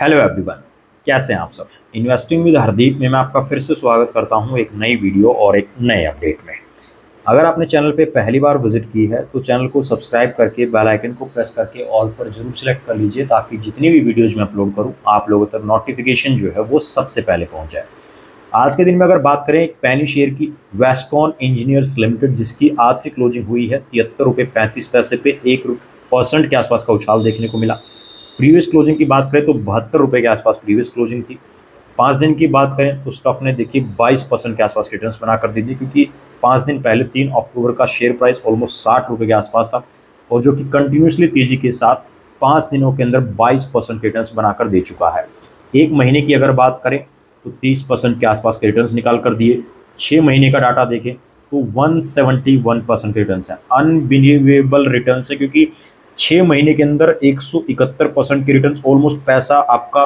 Hello everyone कैसे हैं आप सब? इन्वेस्टिंग विद हरदीप में मैं आपका फिर से स्वागत करता हूँ एक नई वीडियो और एक नए अपडेट में। अगर आपने चैनल पे पहली बार विज़िट की है तो चैनल को सब्सक्राइब करके बेल आइकन को प्रेस करके ऑल पर ज़रूर सेलेक्ट कर लीजिए, ताकि जितनी भी वीडियोज़ मैं अपलोड करूँ, आप लोगों तक नोटिफिकेशन जो है वो सबसे पहले पहुँच जाए। आज के दिन में अगर बात करें एक पैनी शेयर की वेस्कॉन इंजीनियर्स लिमिटेड जिसकी आज की क्लोजिंग हुई है, तिहत्तर रुपये पैंतीस पैसे पे एक परसेंट के आसपास का उछाल देखने को मिला। प्रीवियस क्लोजिंग की बात करें तो बहत्तर रुपये के आसपास प्रीवियस क्लोजिंग थी। पाँच दिन की बात करें तो स्टॉक ने देखिए बाईस परसेंट के आसपास रिटर्न बना कर दी थी क्योंकि पाँच दिन पहले तीन अक्टूबर का शेयर प्राइस ऑलमोस्ट साठ रुपये के आसपास था और जो कि कंटिन्यूसली तेज़ी के साथ पाँच दिनों के अंदर बाईस परसेंट रिटर्न बनाकर दे चुका है। एक महीने की अगर बात करें तो तीस परसेंट के आसपास के रिटर्न निकाल कर दिए। छः महीने का डाटा देखें तो one seventy one percent return है। अनबिलीवेबल रिटर्न है क्योंकि छः महीने के अंदर एक सौ इकहत्तर परसेंट की रिटर्न ऑलमोस्ट पैसा आपका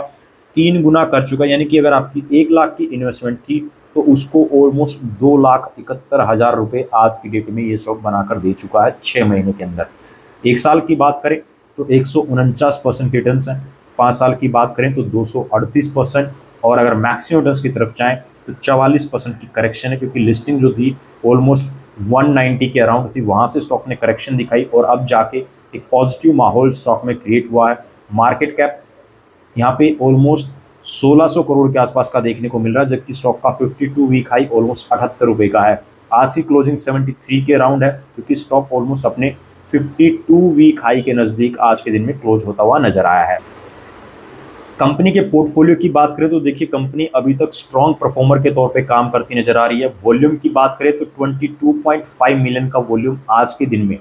तीन गुना कर चुका है। यानी कि अगर आपकी एक लाख की इन्वेस्टमेंट थी तो उसको ऑलमोस्ट दो लाख इकहत्तर हज़ार रुपये आज की डेट में ये स्टॉक बनाकर दे चुका है छः महीने के अंदर। एक साल की बात करें तो एक सौ उनचास परसेंट रिटर्न हैं। पाँच साल की बात करें तो दो सौ अड़तीस परसेंट और अगर मैक्सिमम रिटर्न की तरफ़ जाएँ तो चवालीस परसेंट की करेक्शन है, क्योंकि लिस्टिंग जो थी ऑलमोस्ट 190 के अराउंड थी, वहाँ से स्टॉक ने करेक्शन दिखाई और अब जाके एक पॉजिटिव माहौल स्टॉक में क्रिएट हुआ है। मार्केट कैप यहाँ पे ऑलमोस्ट 1600 करोड़ के आसपास का देखने को मिल रहा है, जबकि स्टॉक का 52 वीक हाई ऑलमोस्ट अठहत्तर रुपये का है। आज की क्लोजिंग 73 के राउंड है, क्योंकि स्टॉक ऑलमोस्ट अपने 52 वीक हाई के नज़दीक आज के दिन में क्लोज होता हुआ नज़र आया है। कंपनी के पोर्टफोलियो की बात करें तो देखिए कंपनी अभी तक स्ट्रॉन्ग परफॉर्मर के तौर पे काम करती नज़र आ रही है। वॉल्यूम की बात करें तो 22.5 मिलियन का वॉल्यूम आज के दिन में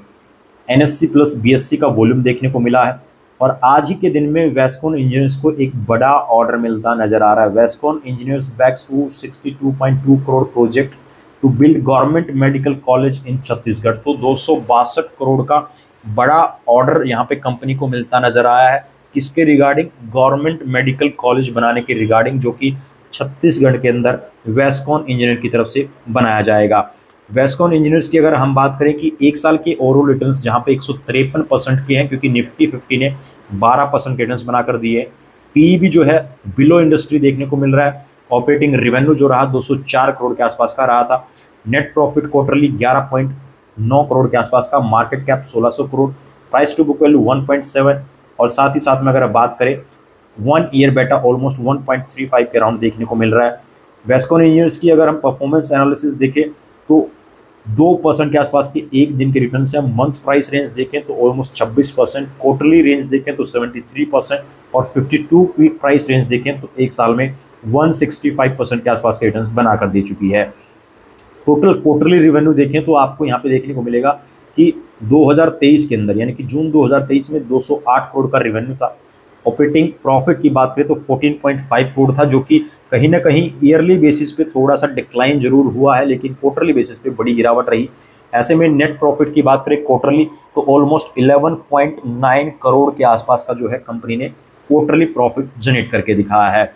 एनएससी प्लस बीएससी का वॉल्यूम देखने को मिला है। और आज ही के दिन में वेस्कॉन इंजीनियर्स को एक बड़ा ऑर्डर मिलता नज़र आ रहा है। Wescon engineers bags to 62.2 crore project to build government medical college in Chhattisgarh तो दो सौ बासठ करोड़ का बड़ा ऑर्डर यहाँ पे कंपनी को मिलता नज़र आया है। किसके रिगार्डिंग गवर्नमेंट मेडिकल कॉलेज बनाने के रिगार्डिंग जो कि छत्तीसगढ़ के अंदर वेस्कॉन इंजीनियर की तरफ़ से बनाया जाएगा। वेस्कॉन इंजीनियर्स की अगर हम बात करें कि एक साल के ओवरऑल रिटर्न जहाँ पे एक परसेंट के हैं, क्योंकि निफ्टी फिफ्टी ने 12 परसेंट रिटर्न बनाकर दिए पी भी जो है बिलो इंडस्ट्री देखने को मिल रहा है। ऑपरेटिंग रिवेन्यू जो रहा 204 करोड़ के आसपास का रहा था। नेट प्रॉफिट क्वार्टरली 11.9 करोड़ के आसपास का। Market cap 1600 crore. Price to book value 1.7 और साथ ही साथ में अगर बात करें वन ईयर बेटा ऑलमोस्ट 1.35 के राउंड देखने को मिल रहा है। वेस्कॉन इंजीनियर्स की अगर हम परफॉर्मेंस एनालिसिस देखें तो दो परसेंट के आसपास के एक दिन के रिटर्न से हम मंथ प्राइस रेंज देखें तो ऑलमोस्ट छब्बीस परसेंट क्वार्टरली रेंज देखें तो सेवेंटी थ्री परसेंट और fifty two week price range देखें तो एक साल में वन सिक्सटी फाइव परसेंट के आसपास के रिटर्न बनाकर दे चुकी है। टोटल क्वार्टरली रिवेन्यू देखें तो आपको यहाँ पे देखने को मिलेगा कि 2023 के अंदर, यानी कि जून 2023 में 208 करोड़ का रिवेन्यू था। ऑपरेटिंग प्रॉफिट की बात करें तो 14.5 करोड़ था, जो कि कहीं ना कहीं ईयरली बेसिस पे थोड़ा सा डिक्लाइन ज़रूर हुआ है, लेकिन क्वार्टरली बेसिस पे बड़ी गिरावट रही। ऐसे में नेट प्रॉफिट की बात करें क्वार्टरली तो ऑलमोस्ट 11.9 करोड़ के आसपास का जो है कंपनी ने क्वार्टरली प्रॉफिट जनरेट करके दिखाया है।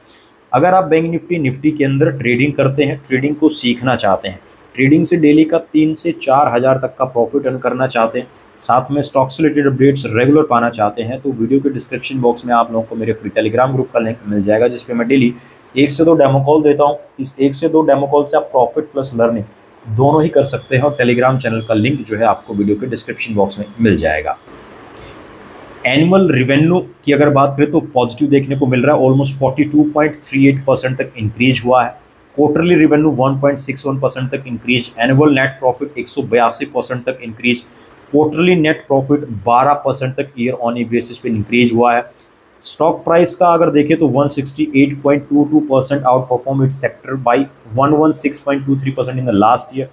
अगर आप बैंक निफ्टी निफ्टी के अंदर ट्रेडिंग करते हैं ट्रेडिंग को सीखना चाहते हैं ट्रेडिंग से डेली का तीन से चार हज़ार तक का प्रॉफिट अर्न करना चाहते हैं, साथ में स्टॉक्स रिलेटेड अपडेट्स रेगुलर पाना चाहते हैं तो वीडियो के डिस्क्रिप्शन बॉक्स में आप लोगों को मेरे फ्री टेलीग्राम ग्रुप का लिंक मिल जाएगा, जिसपे मैं डेली एक से दो डेमो कॉल देता हूँ। इस एक से दो डेमो कॉल से आप प्रॉफिट प्लस लर्निंग दोनों ही कर सकते हैं और टेलीग्राम चैनल का लिंक जो है आपको वीडियो के डिस्क्रिप्शन बॉक्स में मिल जाएगा। एनुअल रिवेन्यू की अगर बात करें तो पॉजिटिव देखने को मिल रहा है। ऑलमोस्ट 42.38 परसेंट तक इंक्रीज हुआ है। क्वार्टरली रिवेन्यू 1.61 परसेंट तक इंक्रीज एनुअल नेट प्रॉफिट एक परसेंट तक increase quarterly net profit 12 percent तक ईयर ऑन ई बेसिस पे इंक्रीज हुआ है। स्टॉक प्राइस का अगर देखें तो 168.22 percent outperform IT sector by 116.23 percent in the last year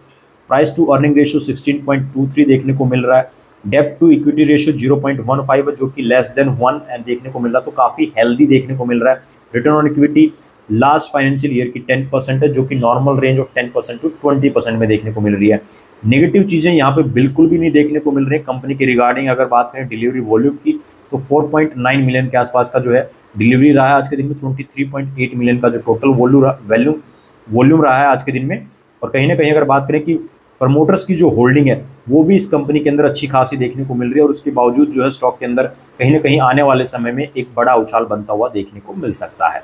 price to earning ratio 16.23 देखने को मिल रहा है। डेप टू इक्विटी रेशियो 0.15 है, जो कि लेस देन वन एंड देखने को मिल रहा है तो काफ़ी हेल्दी देखने को मिल रहा है। Return on equity last financial year की 10 परसेंट है, जो कि normal range of 10 percent to 20 percent में देखने को मिल रही है। नेगेटिव चीज़ें यहाँ पे बिल्कुल भी नहीं देखने को मिल रही है। कंपनी के रिगार्डिंग अगर बात करें डिलीवरी वॉल्यूम की तो 4.9 मिलियन के आसपास का जो है डिलीवरी रहा है आज के दिन में 23.8 मिलियन का जो टोटल वॉल्यू वैल्यूम वॉल्यूम रहा है आज के दिन में। और कहीं ना कहीं अगर बात करें कि प्रमोटर्स की जो होल्डिंग है, वो भी इस कंपनी के अंदर अच्छी खासी देखने को मिल रही है और उसके बावजूद जो है स्टॉक के अंदर कहीं ना कहीं आने वाले समय में एक बड़ा उछाल बनता हुआ देखने को मिल सकता है।